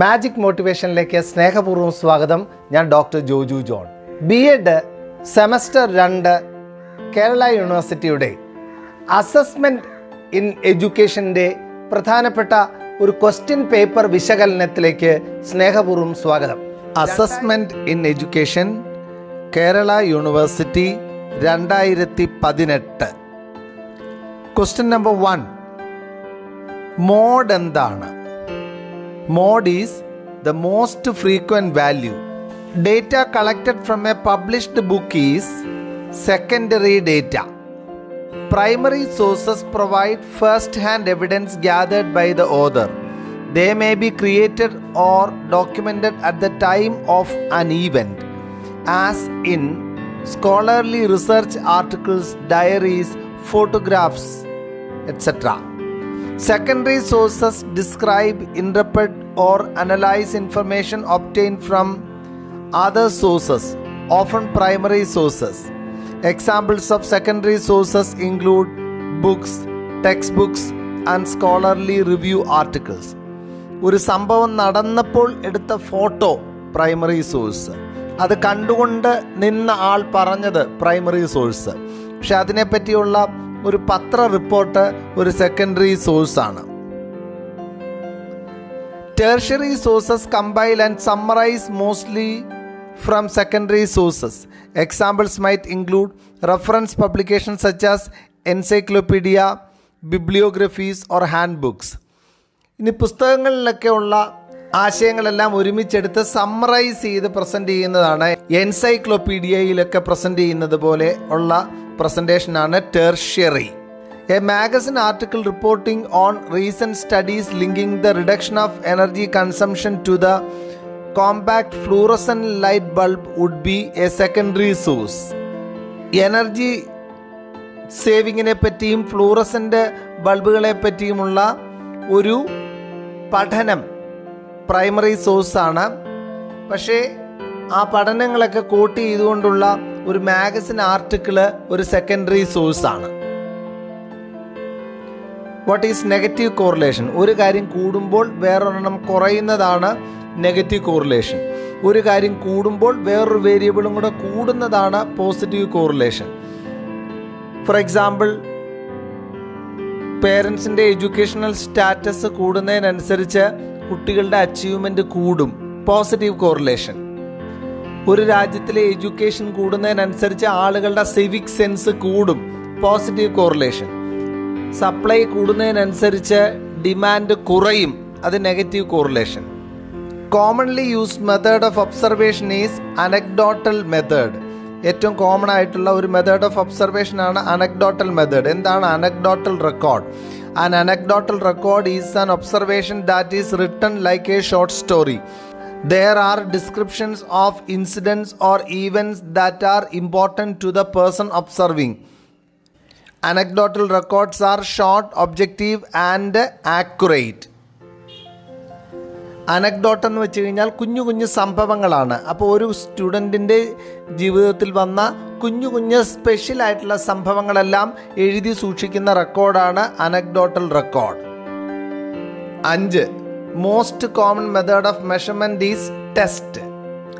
Magic മോട്ടിവേഷനിലേക്ക് സ്നേഹപൂർവം സ്വാഗതം. ഞാൻ doctor Joju John. B Ed semester രണ്ട് കേരള യൂണിവേഴ്സിറ്റിയുടെ അസസ്മെന്റ് ഇൻ എഡ്യൂക്കേഷന്റെ പ്രധാനപ്പെട്ട ഒരു ക്വസ്റ്റ്യൻ പേപ്പർ വിശകലനത്തിലേക്ക് സ്നേഹപൂർവം സ്വാഗതം. Assessment in education Kerala university രണ്ടായിരത്തി പതിനെട്ട് ക്വസ്റ്റ്യൻ നമ്പർ വൺ മോഡ് എന്താണ്? Mode is the most frequent value. Data collected from a published book is secondary data. Primary sources provide first hand evidence gathered by the author. They may be created or documented at the time of an event, as in scholarly research articles, diaries, photographs, etc. Secondary sources describe interpret or analyse information obtain from other sources often primary sources examples of secondary sources include books text books and scholarly review articles ഒരു സംഭവം നടന്നപ്പോൾ എടുത്ത photo primary source അത് കണ്ടുകൊണ്ട് നിന്ന ആൾ പറഞ്ഞത് primary source പക്ഷെ അതിനെപ്പറ്റിയുള്ള ഒരു പത്ര റിപ്പോർട്ട് ഒരു സെക്കൻഡറി സോഴ്സ് ആണ്. Tertiary sources compile and summarise mostly from secondary sources examples might include reference publication such as encyclopedia bibliographies or hand books ഇനി പുസ്തകങ്ങളിലൊക്കെ ഉള്ള ആശയങ്ങളെല്ലാം ഒരുമിച്ചെടുത്ത് സമ്മറൈസ് ചെയ്ത് പ്രസന്റ് ചെയ്യുന്നതാണ് എൻസൈക്ലോപ്പീഡിയയിലൊക്കെ പ്രസന്റ് ചെയ്യുന്നത് പോലെ ഉള്ള പ്രസന്റേഷനാണ് tertiary a magazine article reporting on recent studies linking the reduction of energy consumption to the compact fluorescent light bulb would be a secondary source energy സേവിങ്ങിനെ പറ്റിയും ഫ്ലൂറസന്റ് ബൾബുകളെ പറ്റിയുമുള്ള ഒരു പഠനം പ്രൈമറി സോഴ്സാണ് പക്ഷേ ആ പഠനങ്ങളൊക്കെ കോട്ട് ചെയ്തുകൊണ്ടുള്ള ഒരു മാഗസിൻ ആർട്ടിക്കിൾ ഒരു സെക്കൻഡറി സോഴ്സാണ് വാട്ട് ഈസ് നെഗറ്റീവ് കോറിലേഷൻ ഒരു കാര്യം കൂടുമ്പോൾ വേറൊരെണ്ണം കുറയുന്നതാണ് നെഗറ്റീവ് കോറിലേഷൻ ഒരു കാര്യം കൂടുമ്പോൾ വേറൊരു വേരിയബിളും കൂടെ കൂടുന്നതാണ് പോസിറ്റീവ് കോറിലേഷൻ ഫോർ എക്സാമ്പിൾ പേരൻസിന്റെ എഡ്യൂക്കേഷണൽ സ്റ്റാറ്റസ് കൂടുന്നതിനനുസരിച്ച് കുട്ടികളുടെ അച്ചീവ്മെന്റ് കൂടും. പോസിറ്റീവ് കോറിലേഷൻ ഒരു രാജ്യത്തിലെ എഡ്യൂക്കേഷൻ കൂടുന്നതിനനുസരിച്ച് ആളുകളുടെ സിവിക് സെൻസ് കൂടും. Positive correlation. സപ്ലൈ കൂടുന്നതിനനുസരിച്ച് ഡിമാൻഡ് കുറയും. അത് negative correlation. Commonly used method of observation is anecdotal method ഏറ്റവും കോമൺ ആയിട്ടുള്ള ഒരു മെത്തേഡ് ഓഫ് ഒബ്സർവേഷൻ ആണ് അനക്ഡോട്ടൽ മെത്തേഡ് എന്താണ് anecdotal record an anecdotal record is an observation that is written like a short story there are descriptions of incidents or events that are important to the person observing anecdotal records are short objective and accurate anecdote എന്ന് വെച്ച് കഴിഞ്ഞാൽ കുഞ്ഞു കുഞ്ഞു സംഭവങ്ങളാണ് അപ്പോൾ ഒരു സ്റ്റുഡന്റിന്റെ ജീവിതത്തിൽ വന്ന കുഞ്ഞു കുഞ്ഞു സ്പെഷ്യൽ ആയിട്ടുള്ള സംഭവങ്ങളെല്ലാം എഴുതി സൂക്ഷിക്കുന്ന റെക്കോർഡാണ് അനക്ഡോട്ടൽ റെക്കോർഡ് അഞ്ച് most common method of measurement is test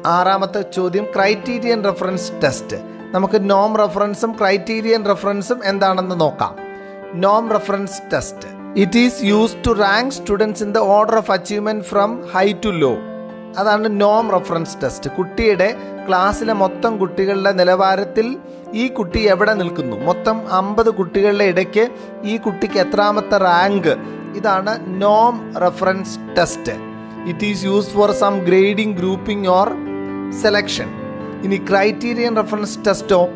ആറാമത്തെ ചോദ്യം ക്രൈറ്റീരിയൻ റെഫറൻസ് ടെസ്റ്റ് നമുക്ക് നോം റെഫറൻസും ക്രൈറ്റീരിയൻ റെഫറൻസും എന്താണെന്ന് നോക്കാം. നോം reference test it is use to rank students in the order of achievement from high to low അതാണ് നോം റെഫറൻസ് ടെസ്റ്റ് കുട്ടിയുടെ ക്ലാസ്സിലെ മൊത്തം കുട്ടികളുടെ നിലവാരത്തിൽ ഈ കുട്ടി എവിടെ നിൽക്കുന്നു? മൊത്തം അമ്പത് കുട്ടികളുടെ ഇടയ്ക്ക് ഈ കുട്ടിക്ക് എത്രാമത്തെ റാങ്ക് ഇതാണ് നോം reference test. It is use for some grading grouping or selection ഇനി criterion reference ടെസ്റ്റോ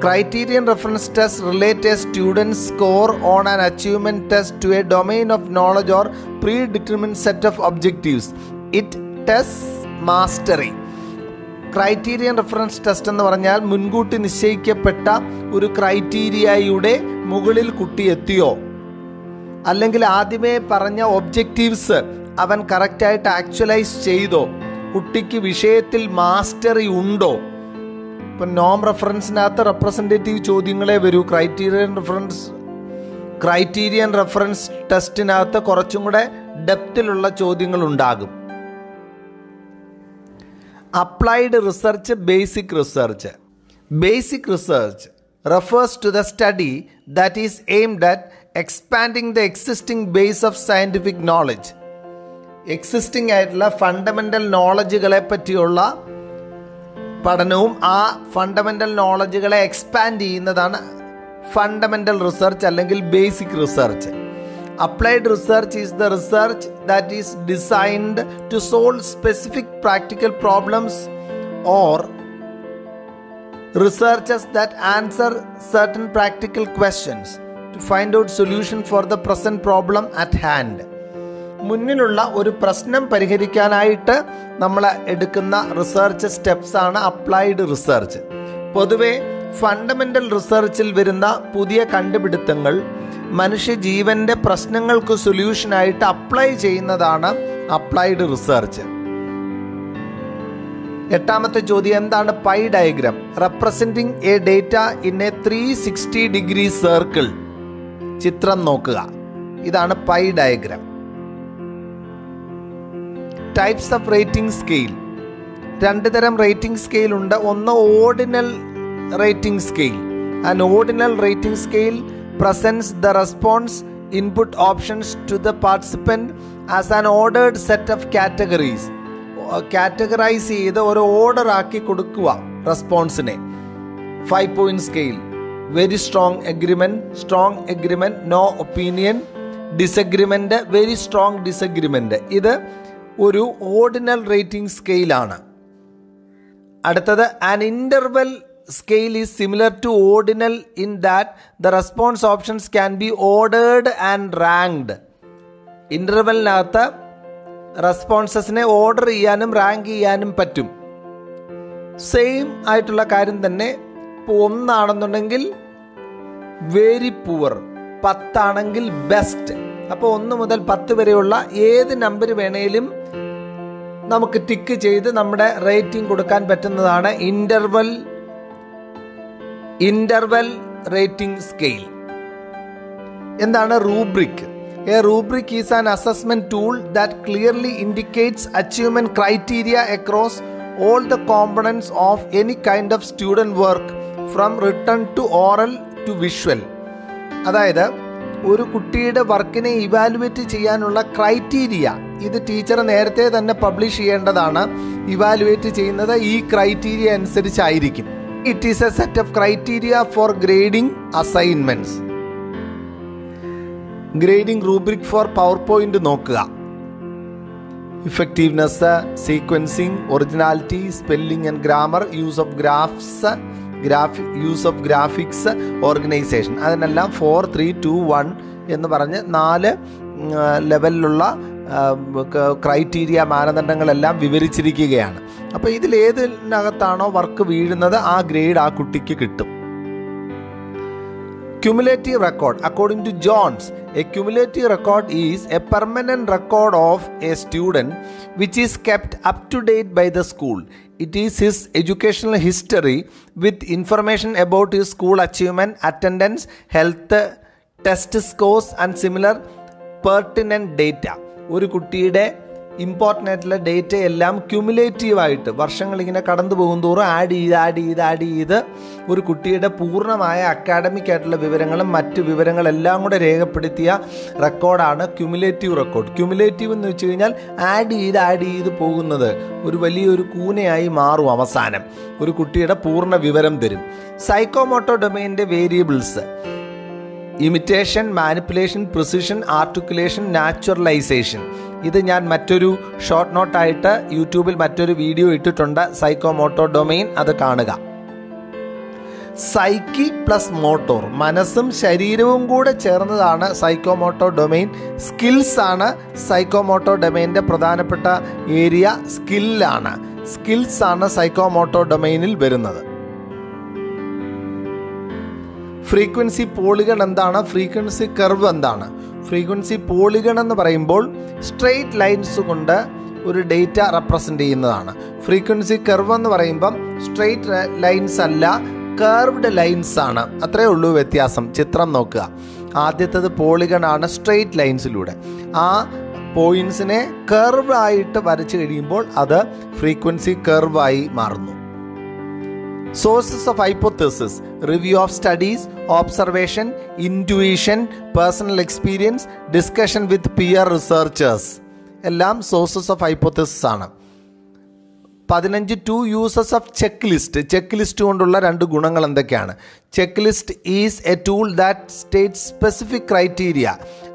criterion reference test relate a student score on an achievement test to a domain of knowledge or predetermine set of objectives it test mastery criterion reference test എന്ന് പറഞ്ഞാൽ മുൻകൂട്ടി നിശ്ചയിക്കപ്പെട്ട ഒരു ക്രൈറ്റീരിയയുടെ മുകളിൽ കുട്ടി എത്തിയോ? അല്ലെങ്കിൽ ആദ്യമേ പറഞ്ഞ ഒബ്ജക്റ്റീവ്സ് അവൻ കറക്റ്റായിട്ട് ആക്ച്വലൈസ് ചെയ്തോ? കുട്ടിക്ക് വിഷയത്തിൽ മാസ്റ്ററി ഉണ്ടോ? ഇപ്പം നോം റെഫറൻസിനകത്ത് റെപ്രസെന്റേറ്റീവ് ചോദ്യങ്ങളെ വരൂ. ക്രൈറ്റീരിയൻ റെഫറൻസ് ക്രൈറ്റീരിയൻ റെഫറൻസ് ടെസ്റ്റിനകത്ത് കുറച്ചും കൂടെ ഡെപ്തിലുള്ള ചോദ്യങ്ങൾ ഉണ്ടാകും. Applied research basic research. Basic research refers to the study that is aimed at expanding the existing base of scientific knowledge. Existing ആയിട്ടുള്ള ഫണ്ടമെന്റൽ നോളജുകളെ പറ്റിയുള്ള പഠനവും ആ ഫണ്ടമെന്റൽ നോളജുകളെ എക്സ്പാൻഡ് ചെയ്യുന്നതാണ് ഫണ്ടമെന്റൽ റിസർച്ച് അല്ലെങ്കിൽ basic research applied research is the research that is designed to solve specific practical problems or researches that answer certain practical questions. To out solution for the present problem at hand മുന്നിലുള്ള ഒരു പ്രശ്നം പരിഹരിക്കാനായിട്ട് നമ്മൾ എടുക്കുന്ന research steps ആണ് applied research പൊതുവെ fundamental റിസർച്ചിൽ വരുന്ന പുതിയ കണ്ടുപിടുത്തങ്ങൾ മനുഷ്യജീവന്റെ പ്രശ്നങ്ങൾക്ക് സൊല്യൂഷനായിട്ട് അപ്ലൈ ചെയ്യുന്നതാണ് അപ്ലൈഡ് റിസർച്ച് എട്ടാമത്തെ ചോദ്യം എന്താണ് pie diagram representing a data in a three sixty degree circle ചിത്രം നോക്കുക. ഇതാണ് pie diagram. Types of rating scale രണ്ട് തരം റേറ്റിംഗ് സ്കെയിൽ ഉണ്ട്. ഒന്ന് ordinal rating scale and ordinal rating scale presents the response input options to the participant as an ordered set of categories categorize ചെയ്ത് ഒരു order ആക്കി കൊടുക്കുക റെസ്പോൺസിനെ five point scale very strong agreement strong agreement no opinion disagreement very strong disagreement ഇത് ഒരു ordinal rating സ്കെയിലാണ് അടുത്തത് an interval scale is similar to ordinal in that the response options can be ordered and ranked ഇന്റർവെലിനകത്ത് റെസ്പോൺസസിനെ order ചെയ്യാനും rank ചെയ്യാനും പറ്റും. Same ആയിട്ടുള്ള കാര്യം തന്നെ ഇപ്പോൾ ഒന്നാണെന്നുണ്ടെങ്കിൽ വെരി പുവർ പത്താണെങ്കിൽ ബെസ്റ്റ് അപ്പോൾ ഒന്ന് മുതൽ പത്ത് വരെയുള്ള ഏത് നമ്പർ വേണേലും നമുക്ക് ടിക്ക് ചെയ്ത് നമ്മുടെ റേറ്റിംഗ് കൊടുക്കാൻ പറ്റുന്നതാണ് ഇന്റർവൽ ഇന്റർവൽ റേറ്റിംഗ് സ്കെയിൽ എന്താണ് rubric a rubric is an assessment tool that clearly indicates achievement criteria across all the components of any kind of student work from return to oral to visual അതായത് ഒരു കുട്ടിയുടെ വർക്കിനെ evaluate ചെയ്യാനുള്ള criteria ഇത് teacher നേരത്തെ തന്നെ publish ചെയ്യേണ്ടതാണ്. Evaluate ചെയ്യുന്നത് ഈ ക്രൈറ്റീരിയ അനുസരിച്ചായിരിക്കും. It is a set of criteria for grading assignments grading rubric for power point നോക്കുക. Effectiveness sequencing originality spelling and grammar use of graphs ഗ്രാഫി use of graphics organisation അതിനെല്ലാം four three two one എന്ന് പറഞ്ഞ് നാല് ലെവലിലുള്ള criteria മാനദണ്ഡങ്ങളെല്ലാം വിവരിച്ചിരിക്കുകയാണ്. അപ്പോൾ ഇതിലേതിനകത്താണോ work വീഴുന്നത് ആ grade ആ കുട്ടിക്ക് കിട്ടും. Cumulative record according to Jones a cumulative record is a permanent record of a student which is kept up to date by the school. It is his educational history with information about his school achievement attendance health test scores and similar pertinent data ഒരു കുട്ടിയുടെ important ആയിട്ടുള്ള data എല്ലാം ക്യുമുലേറ്റീവായിട്ട് വർഷങ്ങൾ ഇങ്ങനെ കടന്നു പോകും തോറും add ചെയ്ത് ആഡ് ചെയ്ത് ആഡ് ചെയ്ത് ഒരു കുട്ടിയുടെ പൂർണമായ അക്കാഡമിക് ആയിട്ടുള്ള വിവരങ്ങളും മറ്റ് വിവരങ്ങളെല്ലാം കൂടെ രേഖപ്പെടുത്തിയ റെക്കോർഡാണ് ക്യുമുലേറ്റീവ് റെക്കോർഡ് ക്യുമുലേറ്റീവ് എന്ന് വെച്ച് കഴിഞ്ഞാൽ ആഡ് ചെയ്ത് ആഡ് ചെയ്ത് പോകുന്നത് ഒരു വലിയൊരു കൂനയായി മാറും അവസാനം. ഒരു കുട്ടിയുടെ പൂർണ വിവരം തരും. Psychomotor ഡൊമൈന്റെ variables imitation manipulation precision articulation naturalization ഇത് ഞാൻ മറ്റൊരു ഷോർട്ട് നോട്ടായിട്ട് യൂട്യൂബിൽ മറ്റൊരു വീഡിയോ ഇട്ടിട്ടുണ്ട്. സൈക്കോമോട്ടോ ഡൊമൈൻ അത് കാണുക. സൈക്കി പ്ലസ് മോട്ടോർ മനസ്സും ശരീരവും കൂടെ ചേർന്നതാണ് സൈക്കോമോട്ടോ ഡൊമൈൻ സ്കിൽസ് ആണ് സൈക്കോമോട്ടോ ഡൊമൈന്റെ പ്രധാനപ്പെട്ട ഏരിയ സ്കില്ലാണ് സ്കിൽസ് ആണ് സൈക്കോമോട്ടോ ഡൊമൈനിൽ വരുന്നത്. ഫ്രീക്വൻസി പോളിഗൺ എന്താണ്? ഫ്രീക്വൻസി കർവ് എന്താണ്? ഫ്രീക്വൻസി പോളിഗൺ എന്ന് പറയുമ്പോൾ സ്ട്രെയിറ്റ് ലൈൻസ് കൊണ്ട് ഒരു ഡേറ്റ റെപ്രസെന്റ് ചെയ്യുന്നതാണ്. ഫ്രീക്വൻസി കർവ് എന്ന് പറയുമ്പം സ്ട്രെയിറ്റ് ലൈൻസ് അല്ല കർവ്ഡ് ലൈൻസ് ആണ്. അത്രേ ഉള്ളൂ വ്യത്യാസം. ചിത്രം നോക്കുക. ആദ്യത്തത് പോളിഗൺ ആണ് സ്ട്രെയിറ്റ് ലൈൻസിലൂടെ. ആ പോയിൻസിനെ കർവ് ആയിട്ട് വരച്ചു കഴിയുമ്പോൾ അത് ഫ്രീക്വൻസി കർവായി മാറുന്നു. Sources of hypothesis review of studies observation intuition personal experience discussion with peer researchers എല്ലാം സോഴ്സസ് ഓഫ് ഹൈപ്പോത്തസിസ് ആണ്. പതിനഞ്ച് two uses of check list check list കൊണ്ടുള്ള രണ്ട് ഗുണങ്ങൾ എന്തൊക്കെയാണ്? Check list is a tool that state specific criteria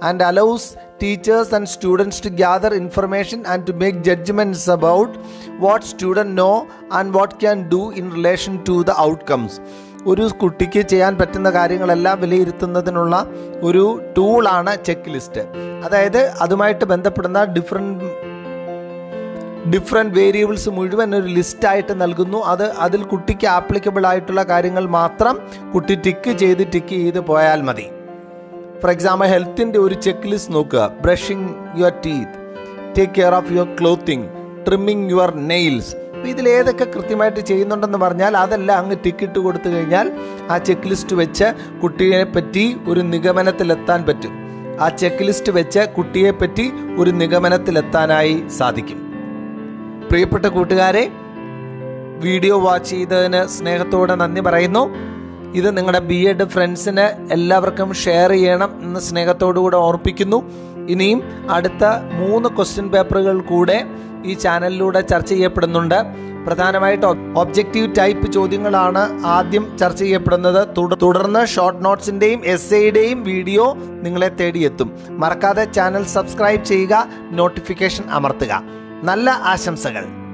and allows teachers and students to gather information and to make judgments about what student know and what can do in relation to the outcomes ഒരു കുട്ടിക്ക് ചെയ്യാൻ പറ്റുന്ന കാര്യങ്ങളെല്ലാം വിലയിരുത്തുന്നതിനുള്ള ഒരു ടൂളാണ് check list അതായത് അതുമായിട്ട് ബന്ധപ്പെടുന്ന ഡിഫറെന്റ് ഡിഫറെന്റ് വേരിയബിൾസ് മുഴുവൻ ഒരു ലിസ്റ്റായിട്ട് നൽകുന്നു. അത് അതിൽ കുട്ടിക്ക് ആപ്ലിക്കബിൾ ആയിട്ടുള്ള കാര്യങ്ങൾ മാത്രം കുട്ടി ടിക്ക് ചെയ്ത് ടിക്ക് ചെയ്ത് പോയാൽ മതി. ഫോർ എക്സാമ്പിൾ ഹെൽത്തിന്റെ ഒരു ചെക്ക് ലിസ്റ്റ് നോക്കുക. Brushing your teeth take care of your clothing trimming your nails അപ്പോൾ ഇതിൽ ഏതൊക്കെ കൃത്യമായിട്ട് ചെയ്യുന്നുണ്ടെന്ന് പറഞ്ഞാൽ അതെല്ലാം അങ്ങ് ടിക്കിട്ട് കൊടുത്തു കഴിഞ്ഞാൽ ആ ചെക്ക് ലിസ്റ്റ് വെച്ച് കുട്ടിയെ പറ്റി ഒരു നിഗമനത്തിലെത്താൻ പറ്റും. ആ ചെക്ക് ലിസ്റ്റ് വെച്ച് കുട്ടിയെ പറ്റി ഒരു നിഗമനത്തിലെത്താനായി സാധിക്കും. പ്രിയപ്പെട്ട കൂട്ടുകാരെ വീഡിയോ വാച്ച് ചെയ്തതിന് സ്നേഹത്തോടെ നന്ദി പറയുന്നു. ഇത് നിങ്ങളുടെ ബി എഡ് ഫ്രണ്ട്സിന് എല്ലാവർക്കും ഷെയർ ചെയ്യണം എന്ന് സ്നേഹത്തോടുകൂടെ ഓർപ്പിക്കുന്നു. ഇനിയും അടുത്ത മൂന്ന് ക്വസ്റ്റ്യൻ പേപ്പറുകൾ കൂടെ ഈ ചാനലിലൂടെ ചർച്ച ചെയ്യപ്പെടുന്നുണ്ട്. പ്രധാനമായിട്ട് ഒബ്ജക്റ്റീവ് ടൈപ്പ് ചോദ്യങ്ങളാണ് ആദ്യം ചർച്ച ചെയ്യപ്പെടുന്നത്. തുടർന്ന് ഷോർട്ട് നോട്ട്സിന്റെയും എസ് ഐയുടെയും വീഡിയോ നിങ്ങളെ തേടിയെത്തും. മറക്കാതെ ചാനൽ സബ്സ്ക്രൈബ് ചെയ്യുക നോട്ടിഫിക്കേഷൻ അമർത്തുക. നല്ല ആശംസകൾ.